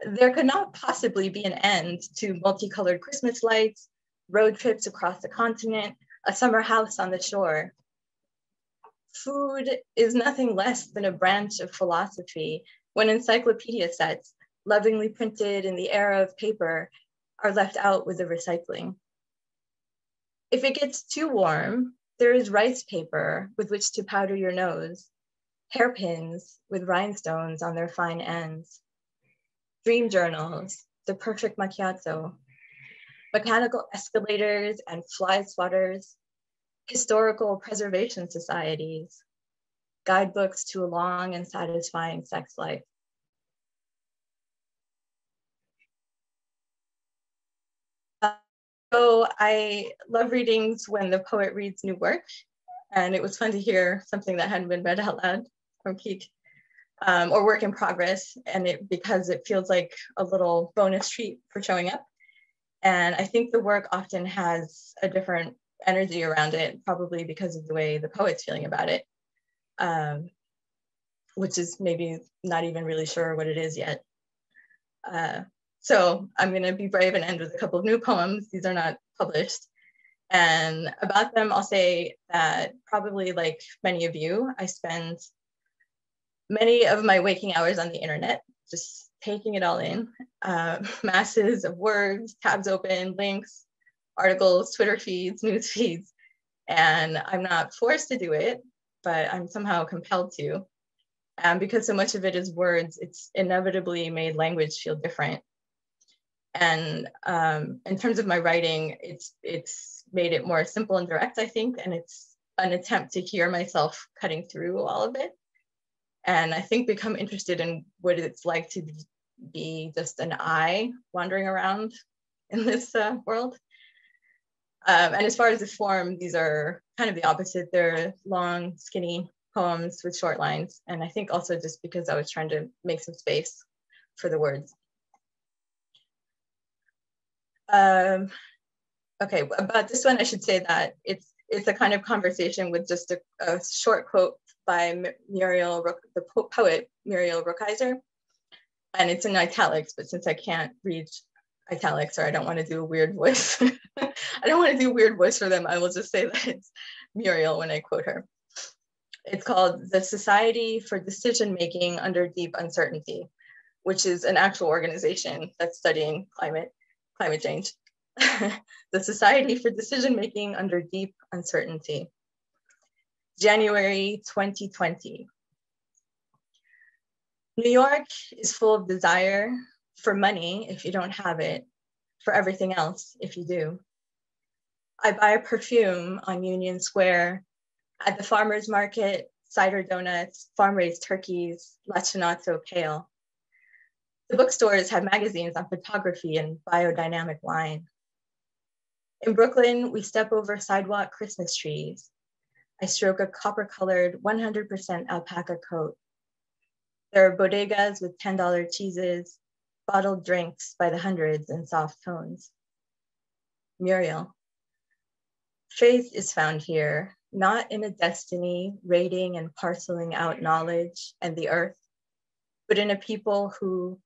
There could not possibly be an end to multicolored Christmas lights, road trips across the continent, a summer house on the shore. Food is nothing less than a branch of philosophy when encyclopedia sets, lovingly printed in the era of paper, are left out with the recycling. If it gets too warm, there is rice paper with which to powder your nose, hairpins with rhinestones on their fine ends, dream journals, the perfect macchiato, mechanical escalators and fly swatters, historical preservation societies, guidebooks to a long and satisfying sex life. So I love readings when the poet reads new work, and it was fun to hear something that hadn't been read out loud from Peak um, or work in progress, and it because it feels like a little bonus treat for showing up. And I think the work often has a different energy around it, probably because of the way the poet's feeling about it, um, which is maybe not even really sure what it is yet. Uh, so I'm going to be brave and end with a couple of new poems. These are not published. And about them, I'll say that probably like many of you, I spend many of my waking hours on the internet, just taking it all in. Uh, masses of words, tabs open, links, articles, Twitter feeds, news feeds. And I'm not forced to do it, but I'm somehow compelled to. And because so much of it is words, it's inevitably made language feel different and um, in terms of my writing, it's it's made it more simple and direct, I think, and it's an attempt to hear myself cutting through all of it, and I think become interested in what it's like to be just an eye wandering around in this uh, world. Um, and as far as the form, these are kind of the opposite. They're long, skinny poems with short lines, and I think also just because I was trying to make some space for the words. Um, okay, about this one, I should say that it's it's a kind of conversation with just a, a short quote by Muriel, the poet Muriel Rukeyser, and it's in italics. But since I can't read italics, or I don't want to do a weird voice, I don't want to do a weird voice for them. I will just say that it's Muriel when I quote her. It's called the Society for Decision Making Under Deep Uncertainty, which is an actual organization that's studying climate climate change, the Society for Decision Making Under Deep Uncertainty. January 2020. New York is full of desire for money if you don't have it, for everything else if you do. I buy a perfume on Union Square, at the farmer's market, cider donuts, farm-raised turkeys, lacinato kale. The bookstores have magazines on photography and biodynamic wine. In Brooklyn, we step over sidewalk Christmas trees. I stroke a copper colored 100% alpaca coat. There are bodegas with $10 cheeses, bottled drinks by the hundreds in soft tones. Muriel. Faith is found here, not in a destiny raiding and parceling out knowledge and the earth, but in a people who,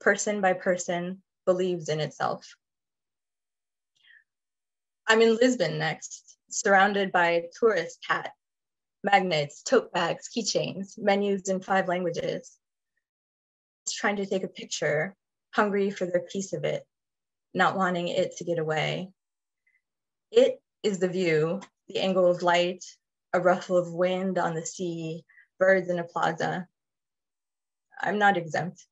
person by person, believes in itself. I'm in Lisbon next, surrounded by tourist cat, magnets, tote bags, keychains, menus in five languages. Trying to take a picture, hungry for their piece of it, not wanting it to get away. It is the view, the angle of light, a ruffle of wind on the sea, birds in a plaza. I'm not exempt.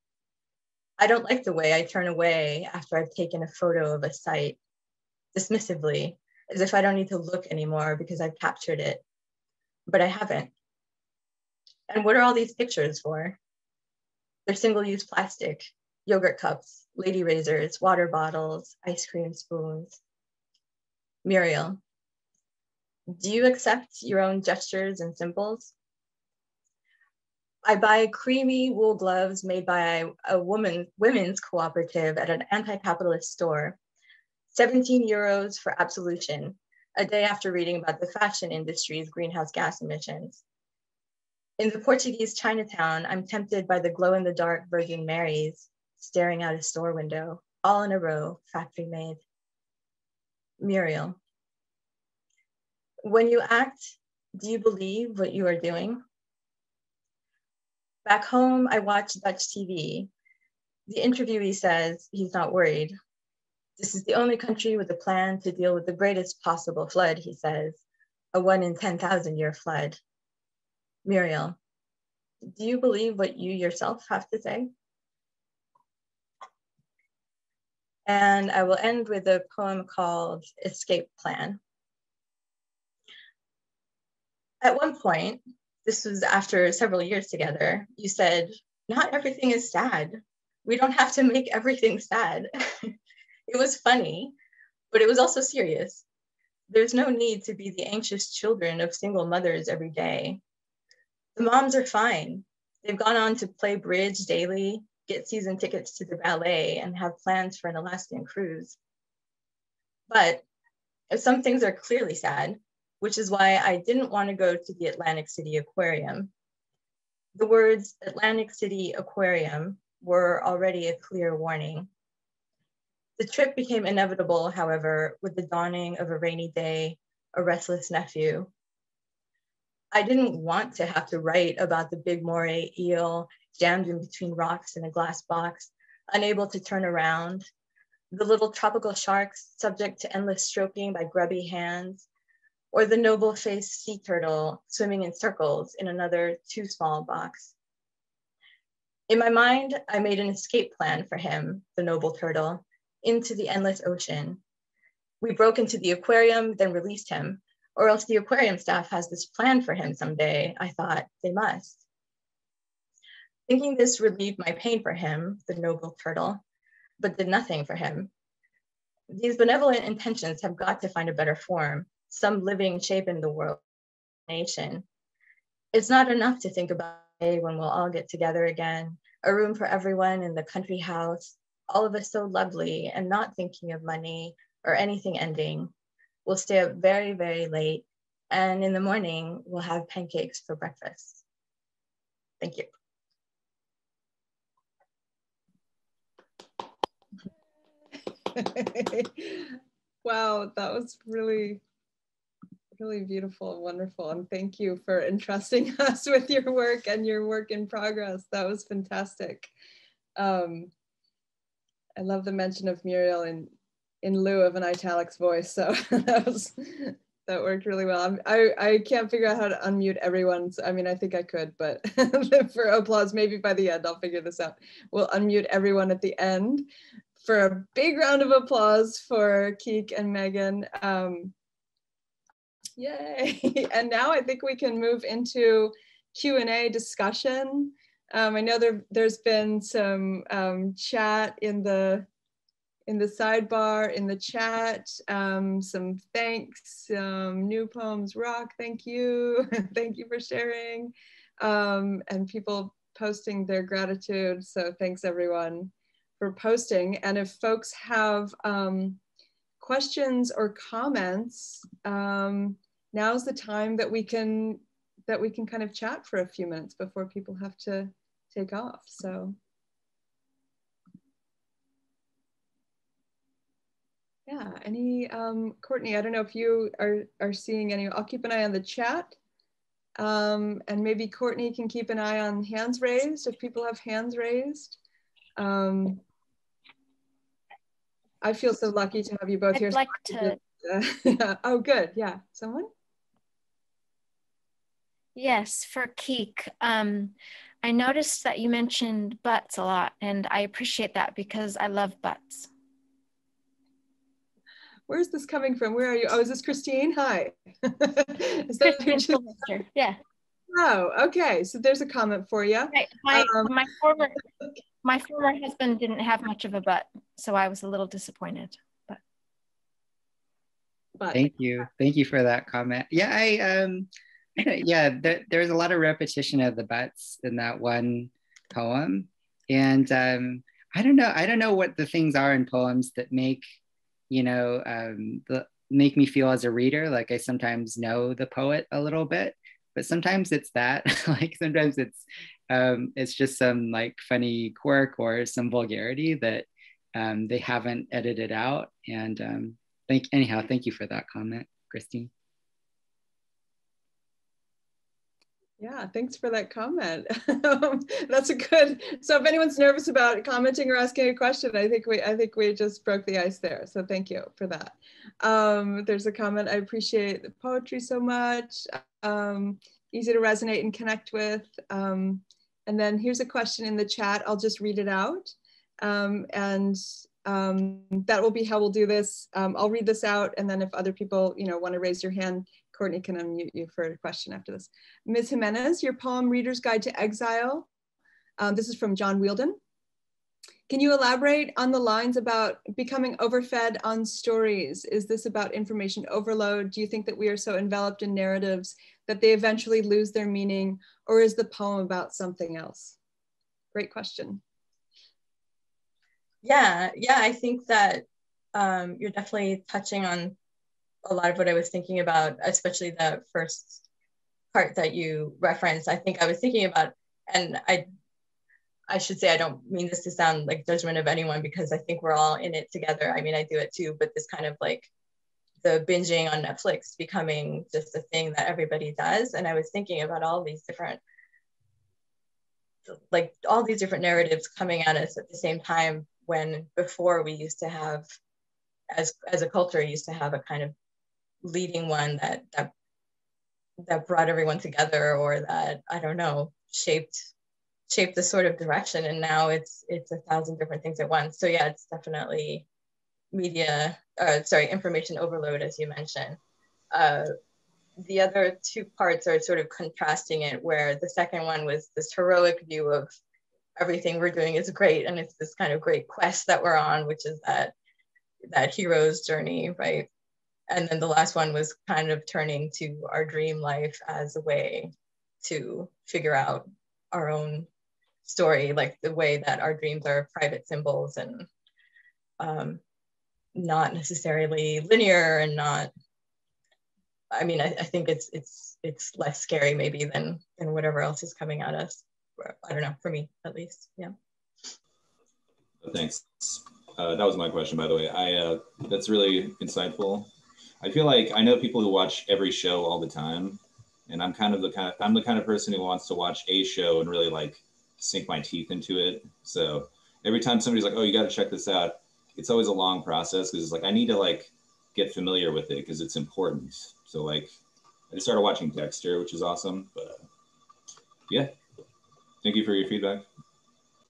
I don't like the way I turn away after I've taken a photo of a site, dismissively, as if I don't need to look anymore because I've captured it. But I haven't. And what are all these pictures for? They're single use plastic, yogurt cups, lady razors, water bottles, ice cream spoons. Muriel, do you accept your own gestures and symbols? I buy creamy wool gloves made by a woman women's cooperative at an anti-capitalist store. 17 euros for absolution, a day after reading about the fashion industry's greenhouse gas emissions. In the Portuguese Chinatown, I'm tempted by the glow-in-the-dark Virgin Marys staring out a store window, all in a row, factory made. Muriel, when you act, do you believe what you are doing? Back home, I watch Dutch TV. The interviewee says he's not worried. This is the only country with a plan to deal with the greatest possible flood, he says, a one in 10,000 year flood. Muriel, do you believe what you yourself have to say? And I will end with a poem called Escape Plan. At one point, this was after several years together, you said, Not everything is sad. We don't have to make everything sad. it was funny, but it was also serious. There's no need to be the anxious children of single mothers every day. The moms are fine. They've gone on to play bridge daily, get season tickets to the ballet, and have plans for an Alaskan cruise. But some things are clearly sad, which is why I didn't want to go to the Atlantic City Aquarium. The words Atlantic City Aquarium were already a clear warning. The trip became inevitable, however, with the dawning of a rainy day, a restless nephew. I didn't want to have to write about the big moray eel jammed in between rocks in a glass box, unable to turn around, the little tropical sharks subject to endless stroking by grubby hands, or the noble faced sea turtle swimming in circles in another too small box. In my mind, I made an escape plan for him, the noble turtle, into the endless ocean. We broke into the aquarium, then released him, or else the aquarium staff has this plan for him someday, I thought they must. Thinking this relieved my pain for him, the noble turtle, but did nothing for him. These benevolent intentions have got to find a better form, some living shape in the world nation. It's not enough to think about when we'll all get together again, a room for everyone in the country house, all of us so lovely and not thinking of money or anything ending. We'll stay up very, very late. And in the morning, we'll have pancakes for breakfast. Thank you. wow, that was really really beautiful and wonderful. And thank you for entrusting us with your work and your work in progress. That was fantastic. Um, I love the mention of Muriel in, in lieu of an italics voice. So that was, that worked really well. I I can't figure out how to unmute everyone. So, I mean, I think I could, but for applause, maybe by the end, I'll figure this out. We'll unmute everyone at the end for a big round of applause for Kiik and Megin. Um, Yay. and now I think we can move into Q&A discussion. Um, I know there, there's been some um, chat in the in the sidebar, in the chat, um, some thanks, some new poems rock, thank you. thank you for sharing. Um, and people posting their gratitude. So thanks everyone for posting. And if folks have um, questions or comments, um, now's the time that we can that we can kind of chat for a few minutes before people have to take off. So yeah, any um, Courtney, I don't know if you are are seeing any. I'll keep an eye on the chat. Um, and maybe Courtney can keep an eye on hands raised if people have hands raised. Um, I feel so lucky to have you both I'd here. I'd like to. Uh, oh, good. Yeah. Someone? Yes, for Kiik. Um, I noticed that you mentioned butts a lot, and I appreciate that because I love butts. Where's this coming from? Where are you? Oh, is this Christine? Hi. is that Christine Yeah. Oh, okay. So there's a comment for you. Right. My, um, my former my former husband didn't have much of a butt, so I was a little disappointed. But, but. thank you, thank you for that comment. Yeah, I um yeah, there, there's a lot of repetition of the butts in that one poem, and um, I don't know. I don't know what the things are in poems that make, you know, um, the make me feel as a reader like I sometimes know the poet a little bit, but sometimes it's that. like sometimes it's um, it's just some like funny quirk or some vulgarity that um, they haven't edited out. And um, thank anyhow, thank you for that comment, Christine. Yeah, thanks for that comment. That's a good. So if anyone's nervous about commenting or asking a question, I think we I think we just broke the ice there. So thank you for that. Um, there's a comment. I appreciate the poetry so much. Um, easy to resonate and connect with. Um, and then here's a question in the chat. I'll just read it out. Um, and um, that will be how we'll do this. Um, I'll read this out, and then if other people, you know, want to raise your hand, Courtney can unmute you for a question after this. Ms. Jimenez, your poem Reader's Guide to Exile. Um, this is from John Wielden. Can you elaborate on the lines about becoming overfed on stories? Is this about information overload? Do you think that we are so enveloped in narratives that they eventually lose their meaning, or is the poem about something else? Great question. Yeah, yeah, I think that um, you're definitely touching on a lot of what I was thinking about, especially the first part that you referenced. I think I was thinking about, and I, I should say I don't mean this to sound like judgment of anyone because I think we're all in it together. I mean, I do it too, but this kind of like the binging on Netflix becoming just a thing that everybody does. And I was thinking about all these different, like all these different narratives coming at us at the same time when before we used to have, as, as a culture, used to have a kind of leading one that that that brought everyone together or that I don't know shaped shaped the sort of direction and now it's it's a thousand different things at once so yeah it's definitely media uh, sorry information overload as you mentioned. Uh, the other two parts are sort of contrasting it where the second one was this heroic view of everything we're doing is great and it's this kind of great quest that we're on which is that that hero's journey right? And then the last one was kind of turning to our dream life as a way to figure out our own story like the way that our dreams are private symbols and um, not necessarily linear and not i mean I, I, think it's it's it's less scary maybe than than whatever else is coming at us. I don't know for me at least yeah. Thanks. Uh, that was my question by the way. I uh, that's really insightful. I feel like I know people who watch every show all the time, and I'm kind of the kind of I'm the kind of person who wants to watch a show and really like sink my teeth into it. So every time somebody's like, "Oh, you got to check this out," it's always a long process because it's like I need to like get familiar with it because it's important. So like I just started watching Dexter, which is awesome. But yeah, thank you for your feedback.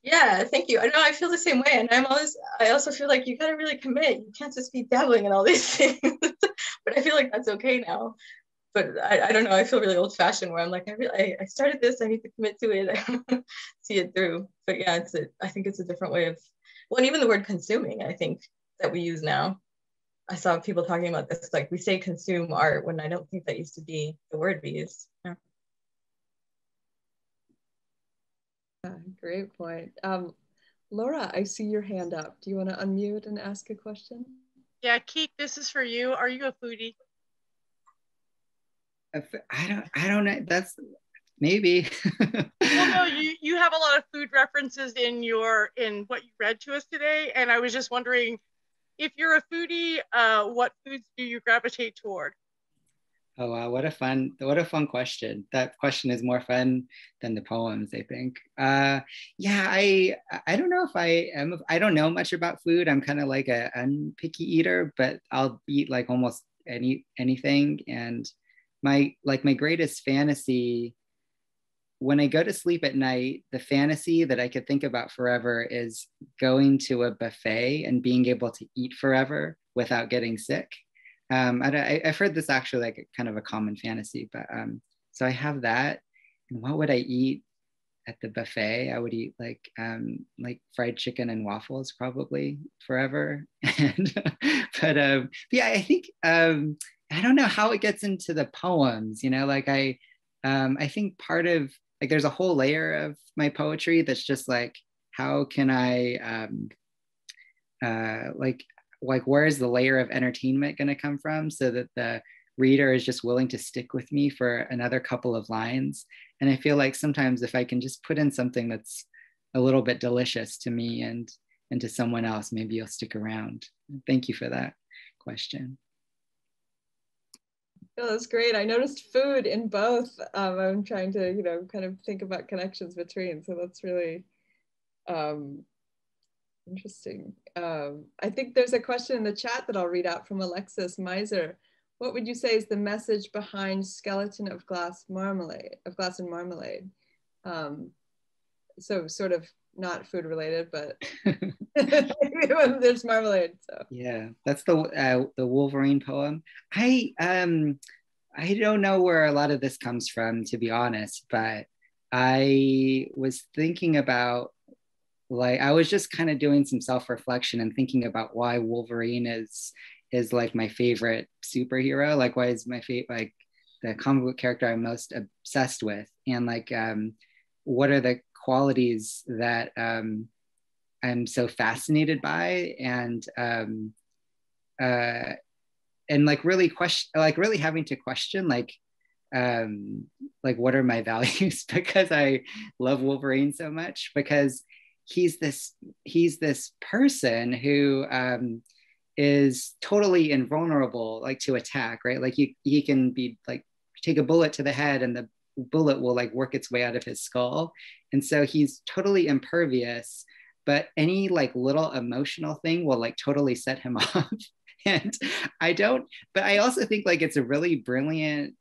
Yeah, thank you. I know I feel the same way, and I'm always. I also feel like you gotta really commit. You can't just be dabbling in all these things. but I feel like that's okay now. But I, I don't know. I feel really old fashioned where I'm like, I really, I, I started this. I need to commit to it, see it through. But yeah, it's a. I think it's a different way of. Well, and even the word consuming, I think that we use now. I saw people talking about this. Like we say consume art when I don't think that used to be the word we use. Yeah. great point. Um, Laura, I see your hand up. Do you want to unmute and ask a question? Yeah, Keith, this is for you. Are you a foodie? I don't. I don't know. That's maybe. well, no, you you have a lot of food references in your in what you read to us today, and I was just wondering if you're a foodie, uh, what foods do you gravitate toward? Oh wow, what a fun what a fun question. That question is more fun than the poems, I think. Uh, yeah, I I don't know if I am I don't know much about food. I'm kind of like a unpicky eater, but I'll eat like almost any anything. And my like my greatest fantasy when I go to sleep at night, the fantasy that I could think about forever is going to a buffet and being able to eat forever without getting sick um, I, have heard this actually like kind of a common fantasy, but um, so I have that. And what would I eat at the buffet? I would eat like um, like fried chicken and waffles probably forever. and but um, yeah, I think um, I don't know how it gets into the poems. You know, like I um, I think part of like there's a whole layer of my poetry that's just like how can I um, uh, like like where is the layer of entertainment going to come from so that the reader is just willing to stick with me for another couple of lines? And i feel like sometimes if i can just put in something that's a little bit delicious to me and and to someone else maybe you'll stick around. Thank you for that question Oh, that's great. I noticed food in both. Um, I'm trying to, you know, kind of think about connections between. So that's really um, interesting. Um, I think there's a question in the chat that I'll read out from Alexis Miser. What would you say is the message behind Skeleton of Glass Marmalade, of Glass and Marmalade? Um, so sort of not food related, but there's marmalade. So yeah, that's the uh, the Wolverine poem. I um I don't know where a lot of this comes from, to be honest, but I was thinking about like I was just kind of doing some self reflection and thinking about why Wolverine is is like my favorite superhero. Like why is my favorite like the comic book character I'm most obsessed with, and like um, what are the qualities that um, I'm so fascinated by, and um, uh, and like really question, like really having to question like um, like what are my values? Because I love Wolverine so much because he's this he's this person who um, is totally invulnerable like to attack right? Like he, he can be like take a bullet to the head and the bullet will like work its way out of his skull. And so he's totally impervious but any like little emotional thing will like totally set him off. And i don't but i also think like it's a really brilliant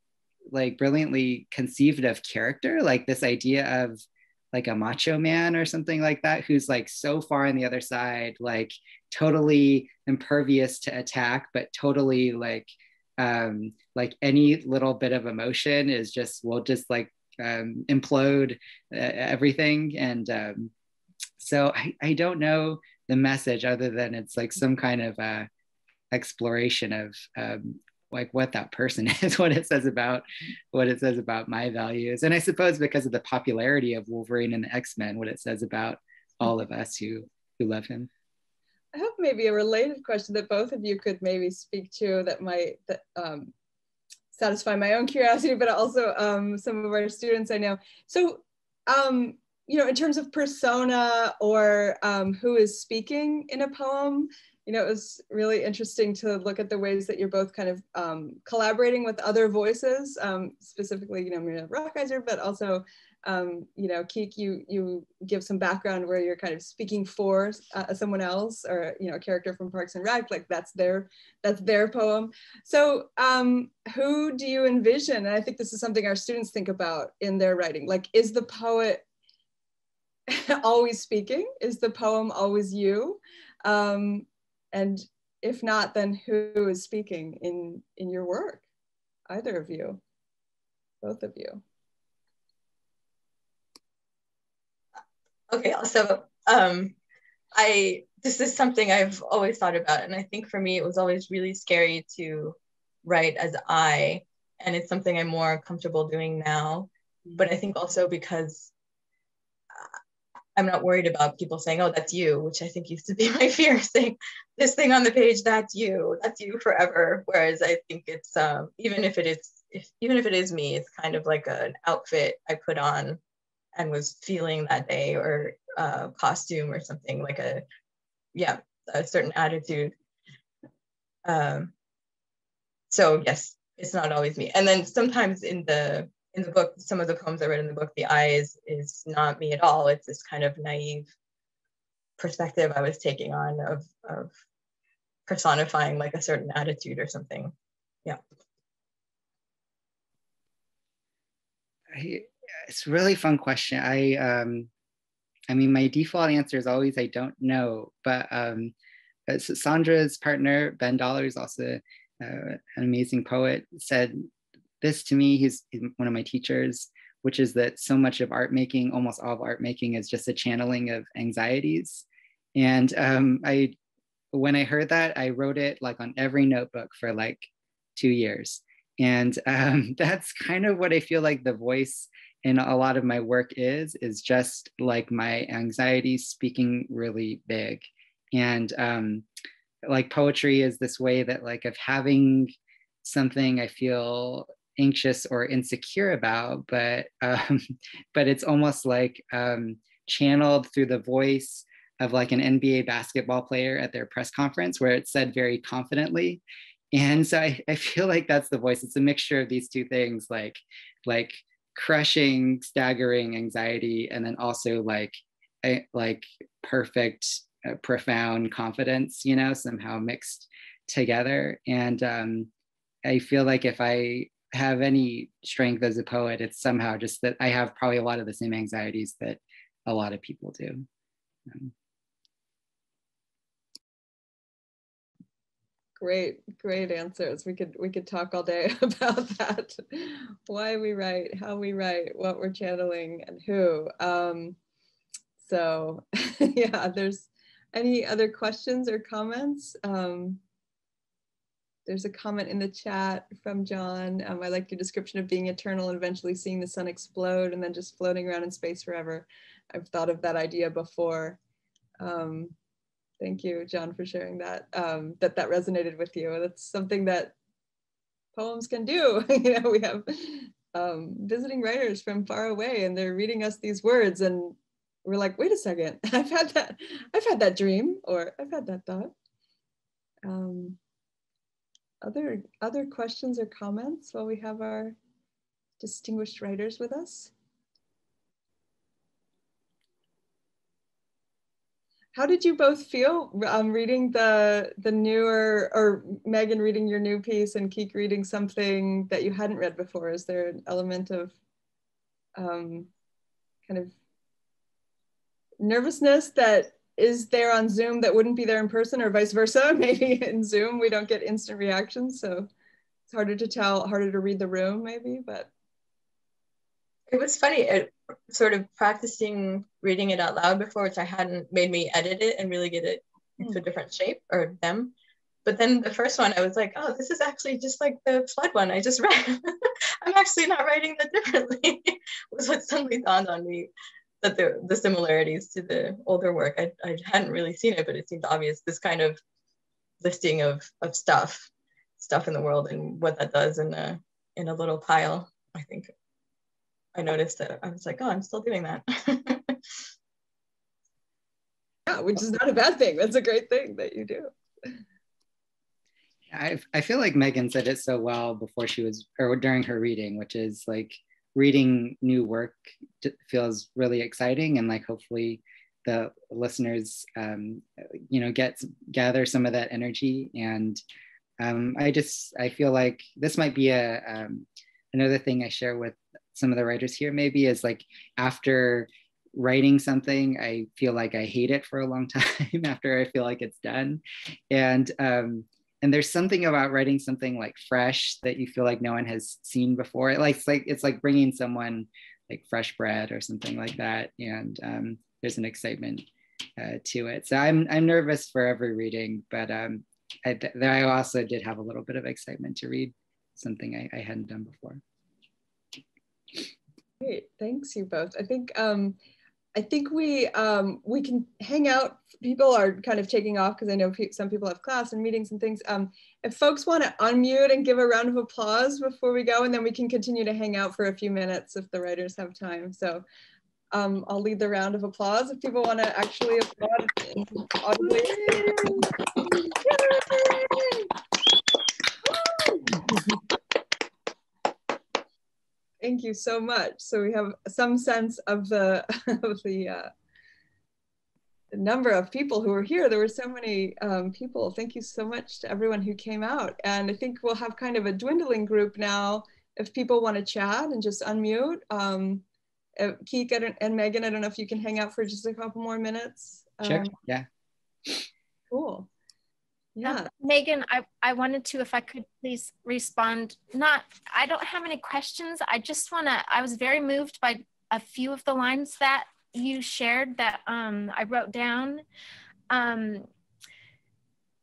like brilliantly conceived of character like this idea of like a macho man or something like that who's like so far on the other side like totally impervious to attack but totally like um like any little bit of emotion is just will just like um, implode uh, everything and um so I, I don't know the message other than it's like some kind of uh exploration of um, like what that person is, what it says about what it says about my values. And I suppose because of the popularity of Wolverine and the X-Men, what it says about all of us who who love him. I have maybe a related question that both of you could maybe speak to that might that, um, satisfy my own curiosity, but also um, some of our students I know. So, um, you know, in terms of persona or um, who is speaking in a poem, you know, it was really interesting to look at the ways that you're both kind of um, collaborating with other voices, um, specifically, you know, Muriel Rukeyser, but also, um, you know, Kiik, you, you give some background where you're kind of speaking for uh, someone else or, you know, a character from Parks and Rec, like that's their, that's their poem. So um, who do you envision? And I think this is something our students think about in their writing. Like, is the poet always speaking? Is the poem always you? Um, and if not then who is speaking in in your work either of you both of you okay so um i this is something i've always thought about and i think for me it was always really scary to write as i and it's something i'm more comfortable doing now but i think also because I'm not worried about people saying, oh, that's you, which I think used to be my fear, saying this thing on the page, that's you, that's you forever. Whereas I think it's, um, even if it is, if, even if it is me, it's kind of like an outfit I put on and was feeling that day or uh, costume or something like a, yeah, a certain attitude. Um, so yes, it's not always me. And then sometimes in the in the book, some of the poems I read in the book, the I is, is not me at all. It's this kind of naive perspective I was taking on of, of personifying like a certain attitude or something. Yeah. It's really fun question. I, um, I mean, my default answer is always I don't know, but um, Sandra's partner Ben Doller is also uh, an amazing poet. Said this to me, he's, he's one of my teachers, which is that so much of art making, almost all of art making, is just a channeling of anxieties. And um, I, when I heard that, I wrote it like on every notebook for like two years. And um, that's kind of what I feel like the voice in a lot of my work is, is just like my anxiety speaking really big. And um, like poetry is this way that like of having something I feel anxious or insecure about, but um, but it's almost like um, channeled through the voice of like an NBA basketball player at their press conference where it's said very confidently. And so I, I feel like that's the voice. It's a mixture of these two things, like like crushing, staggering anxiety, and then also like a, like perfect, uh, profound confidence, you know, somehow mixed together. And um, I feel like if I have any strength as a poet, it's somehow just that I have probably a lot of the same anxieties that a lot of people do. Um, great great answers we could we could talk all day about that why we write how we write what we're channeling and who um so yeah there's any other questions or comments um there's a comment in the chat from John. Um, I like your description of being eternal and eventually seeing the sun explode and then just floating around in space forever. I've thought of that idea before. Um, thank you, John, for sharing that, um, that that resonated with you. That's something that poems can do. you know, we have um, visiting writers from far away and they're reading us these words and we're like, wait a second, I've had that, I've had that dream or I've had that thought. Um, other, other questions or comments while we have our distinguished writers with us? How did you both feel um, reading the the newer or Megin reading your new piece and Kiik reading something that you hadn't read before? Is there an element of um, kind of nervousness that is there on Zoom that wouldn't be there in person or vice versa? Maybe in Zoom we don't get instant reactions, so it's harder to tell, harder to read the room maybe, but. It was funny, it, sort of practicing reading it out loud before, which I hadn't made me edit it and really get it into a hmm. different shape or them. But then the first one, I was like, oh, this is actually just like the flood one I just read. I'm actually not writing that differently, was what suddenly dawned on me that the, the similarities to the older work. I, I hadn't really seen it, but it seemed obvious this kind of listing of, of stuff, stuff in the world and what that does in a, in a little pile. I think I noticed it. I was like, oh, I'm still doing that. yeah, which is not a bad thing. That's a great thing that you do. I, I feel like Megin said it so well before she was, or during her reading, which is like reading new work feels really exciting and like hopefully the listeners um, you know get gather some of that energy and um, i just i feel like this might be a um, another thing i share with some of the writers here maybe is like after writing something i feel like i hate it for a long time after i feel like it's done and um, and there's something about writing something like fresh that you feel like no one has seen before. It like it's like it's like bringing someone like fresh bread or something like that, and um, there's an excitement uh, to it. So I'm I'm nervous for every reading, but um, I, I also did have a little bit of excitement to read something I, I hadn't done before. Great, thanks you both. I think um, I think we um, we can hang out. People are kind of taking off because I know pe some people have class and meetings and things. Um, if folks want to unmute and give a round of applause before we go, and then we can continue to hang out for a few minutes if the writers have time. So um, I'll lead the round of applause if people want to actually applaud audibly. Thank you so much. So we have some sense of the of the, uh, the number of people who were here. There were so many um, people. Thank you so much to everyone who came out. And I think we'll have kind of a dwindling group now. If people want to chat and just unmute, um, uh, Kiik and Megin, I don't know if you can hang out for just a couple more minutes. Sure. Um, yeah. Cool. Yeah. Um, Megin, I, I wanted to, if I could please respond. Not, I don't have any questions. I just want to, I was very moved by a few of the lines that you shared that um, I wrote down. Um,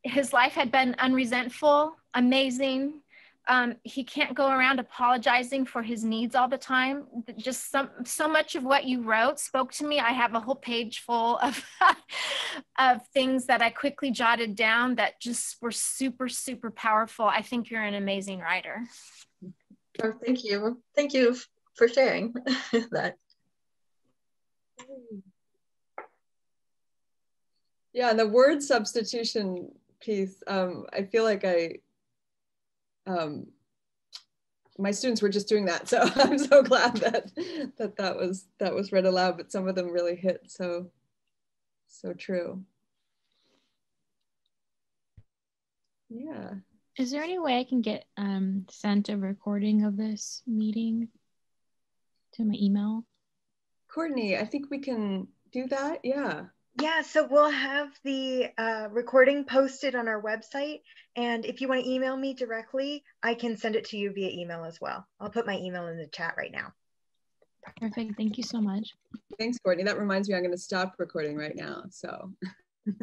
his life had been unresentful, amazing, Um, he can't go around apologizing for his needs all the time. Just some, so much of what you wrote spoke to me. I have a whole page full of, of things that I quickly jotted down that just were super, super powerful. I think you're an amazing writer. Oh, thank you. Thank you for sharing that. Yeah, and the word substitution piece, um, I feel like I, um, my students were just doing that. So I'm so glad that, that that was, that was read aloud, but some of them really hit so, so true. Yeah. Is there any way I can get um, sent a recording of this meeting to my email? Courtney, I think we can do that. Yeah. Yeah, so we'll have the uh, recording posted on our website. And if you want to email me directly, I can send it to you via email as well. I'll put my email in the chat right now. Perfect. Thank you so much. Thanks, Courtney. That reminds me, I'm going to stop recording right now. So.